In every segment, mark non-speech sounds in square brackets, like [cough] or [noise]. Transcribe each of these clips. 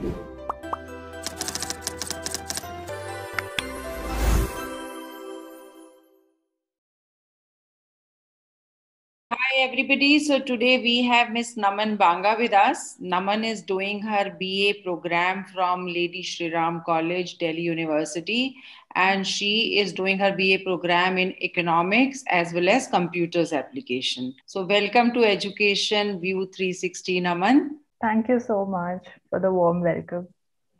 Hi, everybody. So today we have Miss Naman Banga with us. Naman is doing her BA program from Lady Shri Ram College, Delhi University, and she is doing her BA program in economics as well as computers application. So welcome to Education View 360, Naman. Thank you so much for the warm welcome.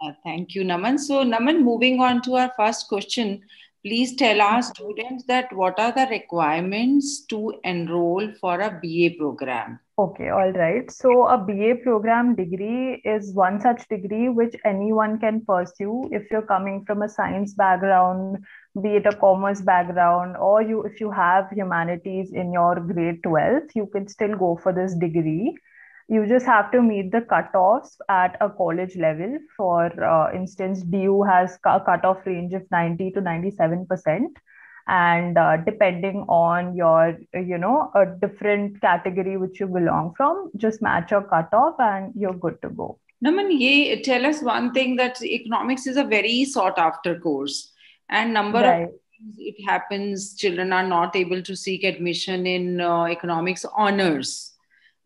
Uh, thank you, Naman. So, Naman, moving on to our first question, please tell our students that what are the requirements to enroll for a BA program? Okay, all right. So, a BA program degree is one such degree which anyone can pursue if you're coming from a science background, be it a commerce background, or you if you have humanities in your grade 12th, you can still go for this degree you just have to meet the cutoffs at a college level. For uh, instance, DU has a cutoff range of 90 to 97 percent, and uh, depending on your, you know, a different category which you belong from, just match your cutoff and you're good to go. Naman, ye, tell us one thing that economics is a very sought after course, and number right. of it happens children are not able to seek admission in uh, economics honors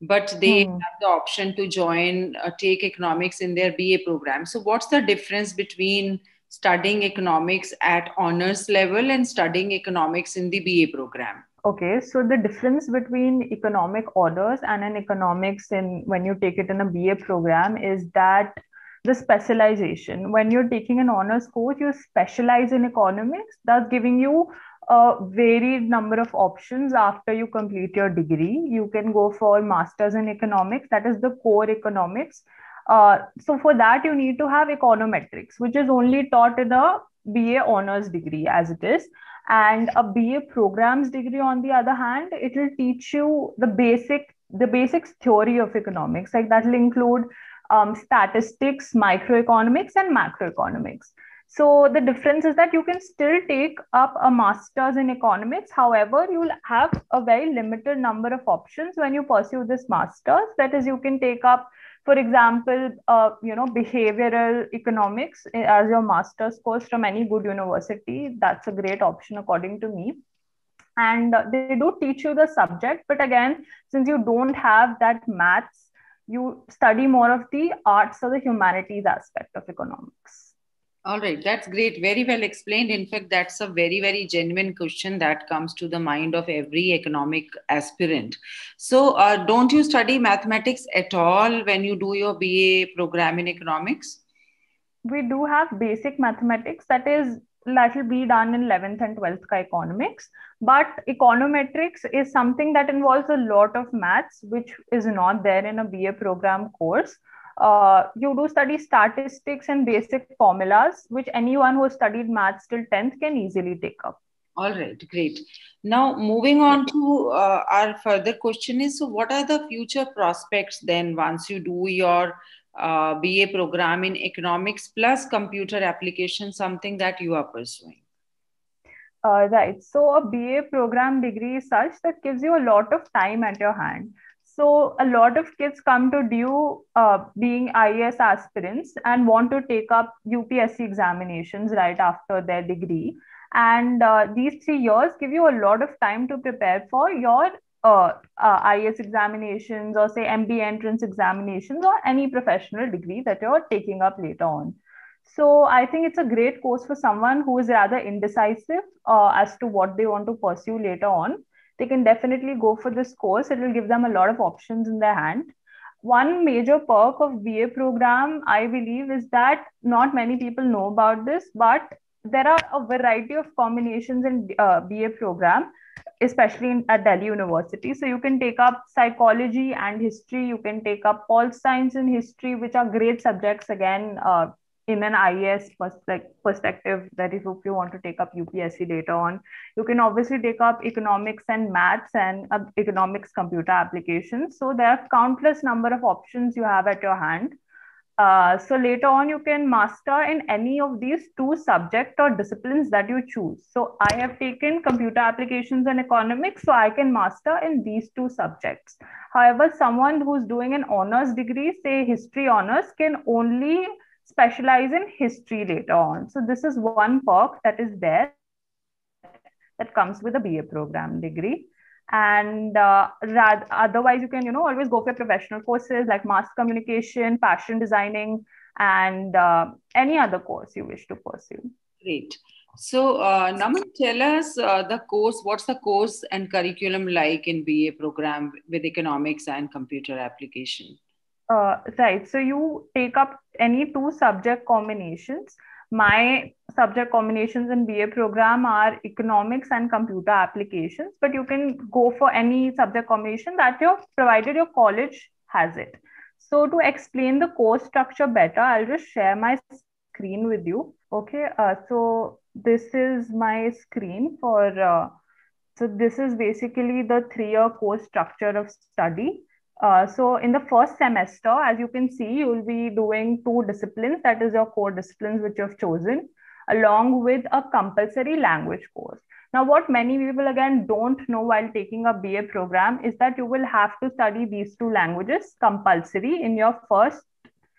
but they hmm. have the option to join uh, take economics in their ba program. So what's the difference between studying economics at honors level and studying economics in the ba program? Okay so the difference between economic honors and an economics in when you take it in a ba program is that the specialization. When you're taking an honors course you specialize in economics thus giving you a varied number of options after you complete your degree. You can go for masters in economics, that is the core economics. Uh, so for that, you need to have econometrics, which is only taught in a BA honors degree as it is. And a BA programs degree, on the other hand, it will teach you the basic the basics theory of economics. Like that will include um, statistics, microeconomics, and macroeconomics. So the difference is that you can still take up a master's in economics. However, you'll have a very limited number of options when you pursue this master's. That is, you can take up, for example, uh, you know, behavioral economics as your master's course from any good university. That's a great option according to me. And they do teach you the subject, but again, since you don't have that maths, you study more of the arts or the humanities aspect of economics. All right, that's great. Very well explained. In fact, that's a very, very genuine question that comes to the mind of every economic aspirant. So, uh, don't you study mathematics at all when you do your BA program in economics? We do have basic mathematics that is that will be done in 11th and 12th ka economics but econometrics is something that involves a lot of maths which is not there in a ba program course uh, you do study statistics and basic formulas, which anyone who studied maths till 10th can easily take up. All right, great. Now, moving on to uh, our further question is so, what are the future prospects then once you do your uh, BA program in economics plus computer application, something that you are pursuing? Uh, right. So, a BA program degree is such that gives you a lot of time at your hand. So a lot of kids come to DU uh, being IAS aspirants and want to take up UPSC examinations right after their degree. And uh, these three years give you a lot of time to prepare for your uh, uh, IAS examinations or say MBA entrance examinations or any professional degree that you're taking up later on. So I think it's a great course for someone who is rather indecisive uh, as to what they want to pursue later on they can definitely go for this course. It will give them a lot of options in their hand. One major perk of BA program, I believe, is that not many people know about this, but there are a variety of combinations in uh, BA program, especially in, at Delhi University. So you can take up psychology and history. You can take up pol science and history, which are great subjects again uh, in an IAS pers- like perspective, that if you want to take up UPSC later on, you can obviously take up economics and maths and uh, economics computer applications. So there are countless number of options you have at your hand. Uh, so later on, you can master in any of these two subject or disciplines that you choose. So I have taken computer applications and economics, so I can master in these two subjects. However, someone who's doing an honors degree, say history honors, can only specialize in history later on. So this is one perk that is there that comes with a BA program degree. And uh, otherwise, you can, you know, always go for professional courses like mass communication, fashion designing, and uh, any other course you wish to pursue. Great. So, uh, Naman, tell us uh, the course, what's the course and curriculum like in BA program with economics and computer application? Uh, right. So, you take up any two subject combinations. My subject combinations in BA program are economics and computer applications, but you can go for any subject combination that you provided your college has it. So, to explain the course structure better, I'll just share my screen with you. Okay. Uh, so, this is my screen for, uh, so this is basically the three-year course structure of study. Uh, so in the first semester, as you can see, you will be doing two disciplines, that is your core disciplines which you have chosen, along with a compulsory language course. Now, what many people again don't know while taking a BA program is that you will have to study these two languages compulsory in your first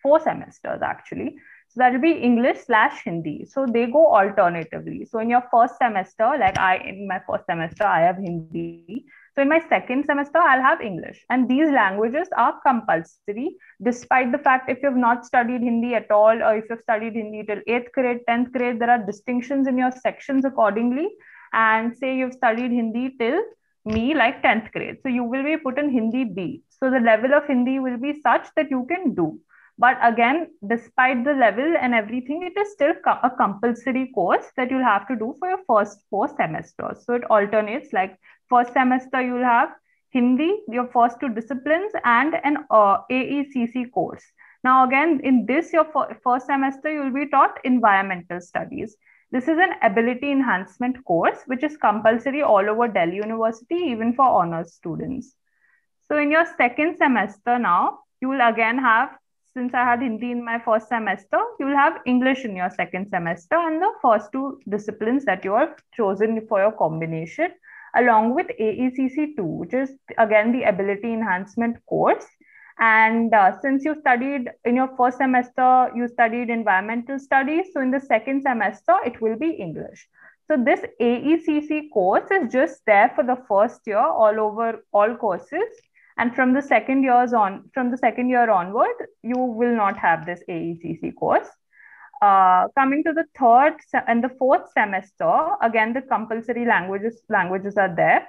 four semesters actually. So that will be English slash Hindi. So they go alternatively. So in your first semester, like I, in my first semester, I have Hindi. So in my second semester, I'll have English. And these languages are compulsory, despite the fact if you've not studied Hindi at all, or if you've studied Hindi till 8th grade, 10th grade, there are distinctions in your sections accordingly. And say you've studied Hindi till me like 10th grade. So you will be put in Hindi B. So the level of Hindi will be such that you can do. But again, despite the level and everything, it is still a compulsory course that you'll have to do for your first four semesters. So it alternates like first semester, you'll have Hindi, your first two disciplines, and an uh, AECC course. Now, again, in this, your first semester, you'll be taught environmental studies. This is an ability enhancement course, which is compulsory all over Delhi University, even for honors students. So in your second semester now, you will again have since I had Hindi in my first semester, you will have English in your second semester and the first two disciplines that you have chosen for your combination, along with AECC 2, which is again the ability enhancement course. And uh, since you studied in your first semester, you studied environmental studies. So in the second semester, it will be English. So this AECC course is just there for the first year all over all courses and from the second years on from the second year onward you will not have this aecc course uh, coming to the third and the fourth semester again the compulsory languages languages are there.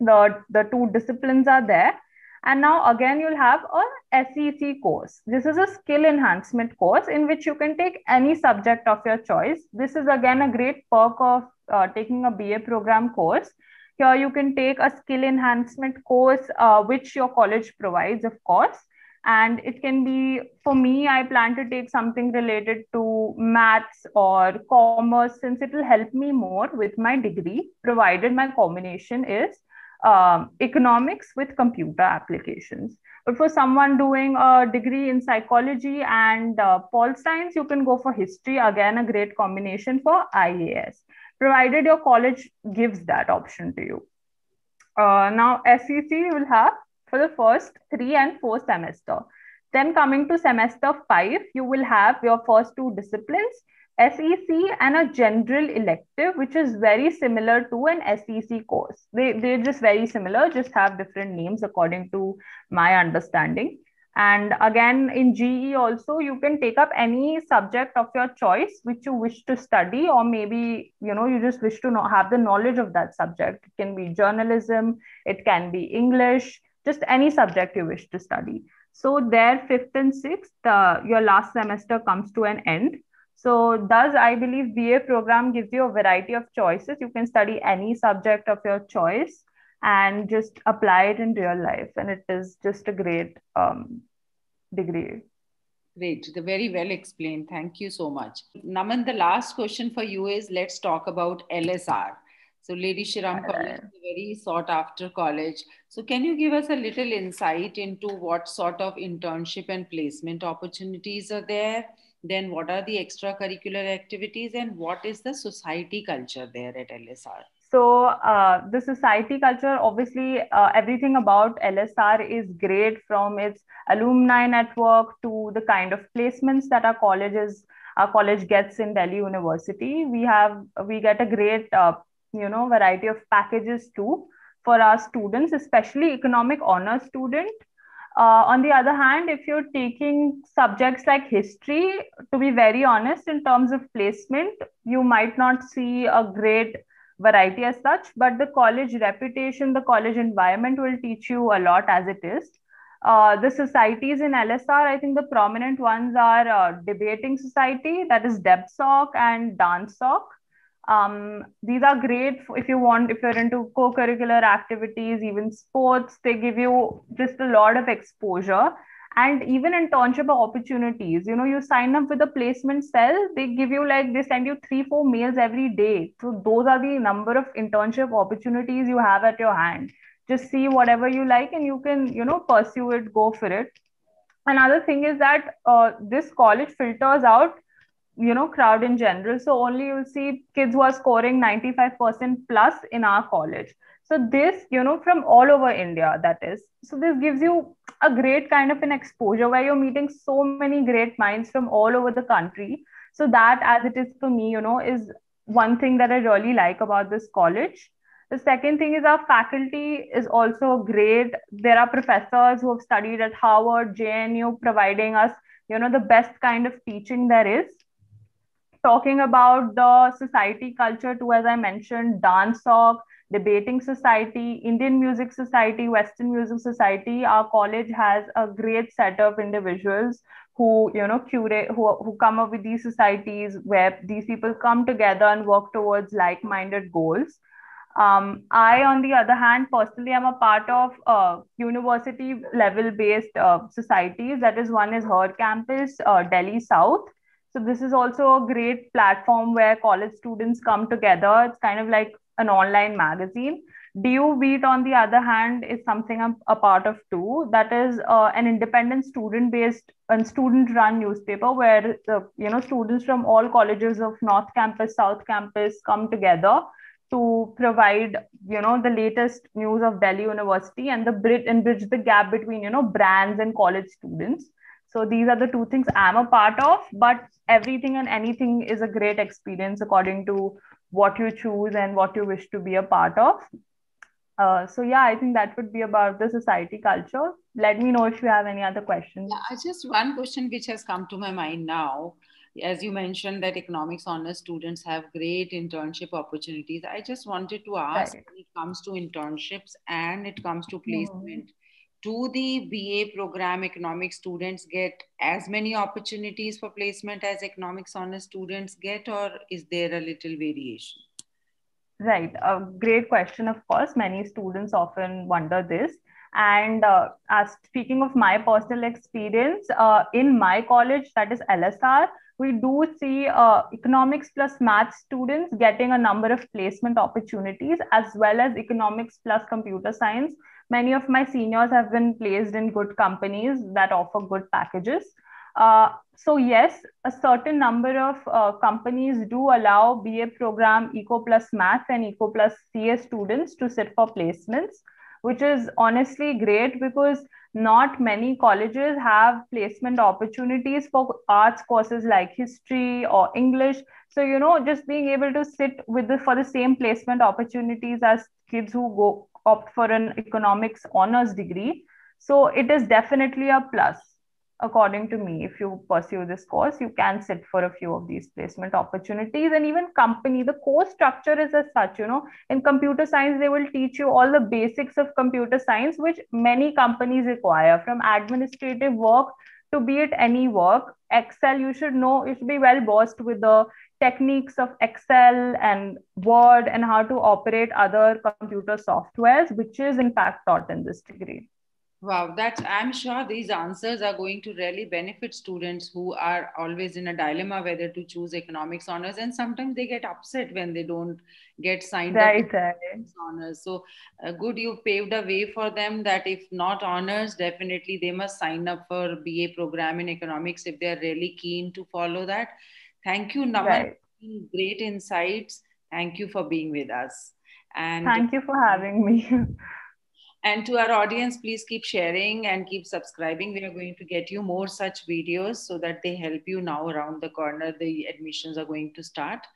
The the two disciplines are there. And now again you'll have a sec course. This is a skill enhancement course in which you can take any subject of your choice. This is again a great perk of uh, taking a ba program course. Here you can take a skill enhancement course, uh, which your college provides, of course. And it can be, for me, I plan to take something related to maths or commerce, since it will help me more with my degree, provided my combination is um, economics with computer applications. But for someone doing a degree in psychology and uh, pol science, you can go for history. Again, a great combination for IAS provided your college gives that option to you. Uh, now, SEC will have for the first three and four semester. Then coming to semester five, you will have your first two disciplines, SEC and a general elective, which is very similar to an SEC course. They, they're just very similar, just have different names according to my understanding. And again, in GE also, you can take up any subject of your choice which you wish to study, or maybe you know you just wish to know, have the knowledge of that subject. It can be journalism, it can be English, just any subject you wish to study. So there, fifth and sixth, uh, your last semester comes to an end. So thus, I believe BA program gives you a variety of choices. You can study any subject of your choice and just apply it in real life. And it is just a great um, degree. Great, the very well explained. Thank you so much. Naman, the last question for you is let's talk about LSR. So, Lady Shri Ram College is a very sought after college. So, can you give us a little insight into what sort of internship and placement opportunities are there? Then, what are the extracurricular activities and what is the society culture there at LSR? So uh, the society culture, obviously, uh, everything about LSR is great from its alumni network to the kind of placements that our colleges, our college gets in Delhi University. We have we get a great uh, you know variety of packages too for our students, especially economic honor student. Uh, on the other hand, if you're taking subjects like history, to be very honest, in terms of placement, you might not see a great variety as such, but the college reputation, the college environment will teach you a lot as it is. Uh, the societies in LSR, I think the prominent ones are uh, Debating Society, that is DebSoc and DanceSoc. Um, these are great if you want, if you're into co curricular activities, even sports, they give you just a lot of exposure. And even internship opportunities you know you sign up with a placement cell they give you like they send you three four mails every day. So those are the number of internship opportunities you have at your hand. Just see whatever you like and you can you know pursue it go for it. Another thing is that uh, this college filters out you know crowd in general so only you'll see kids who are scoring 95% plus in our college so this you know from all over india that is so this gives you a great kind of an exposure where you're meeting so many great minds from all over the country. So that, as it is for me, you know, is one thing that I really like about this college. The second thing is our faculty is also great. There are professors who have studied at Harvard, JNU, providing us, you know, the best kind of teaching there is. Talking about the society culture too, as I mentioned, DanceSoc, debating society indian music society western music society. Our college has a great set of individuals who you know curate who, who come up with these societies where these people come together and work towards like-minded goals. Um, i on the other hand personally am a part of uh, university level based uh, societies that is one is her campus uh, delhi south so this is also a great platform where college students come together it's kind of like an online magazine. DU Beat, on the other hand, is something I'm a part of too. That is uh, an independent student-based and student-run newspaper where the you know students from all colleges of North Campus, South Campus come together to provide you know the latest news of Delhi University and the bridge and bridge the gap between you know brands and college students. So these are the two things I'm a part of, but everything and anything is a great experience according to what you choose and what you wish to be a part of. Uh, so yeah, I think that would be about the society culture. Let me know if you have any other questions. Yeah, just one question which has come to my mind now. As you mentioned that economics honors students have great internship opportunities. I just wanted to ask right. when it comes to internships and it comes to mm-hmm. placement, mm-hmm do the BA program economics students get as many opportunities for placement as economics honors students get, or is there a little variation? Right, a great question, of course. Many students often wonder this. And uh, as speaking of my personal experience, uh, in my college, that is LSR, we do see uh, economics plus math students getting a number of placement opportunities as well as economics plus computer science many of my seniors have been placed in good companies that offer good packages. Uh, so yes, a certain number of uh, companies do allow BA program Eco Plus Math and Eco Plus CA students to sit for placements, which is honestly great because not many colleges have placement opportunities for arts courses like history or English. So you know, just being able to sit with the for the same placement opportunities as kids who go opt for an economics honors degree. So it is definitely a plus, according to me. If you pursue this course, you can sit for a few of these placement opportunities and even company. The course structure is as such, you know, in computer science, they will teach you all the basics of computer science, which many companies require from administrative work to be it any work. Excel, you should know, you should be well versed with the techniques of Excel and Word and how to operate other computer softwares, which is in fact taught in this degree. Wow, that's I'm sure these answers are going to really benefit students who are always in a dilemma whether to choose economics honors, and sometimes they get upset when they don't get signed right, up right. honors. So uh, good, you paved a way for them that if not honors, definitely they must sign up for BA program in economics if they are really keen to follow that Thank you, Naman. Right. Great insights. Thank you for being with us. And thank you for having me. [laughs] and to our audience, please keep sharing and keep subscribing. We are going to get you more such videos so that they help you now around the corner. The admissions are going to start.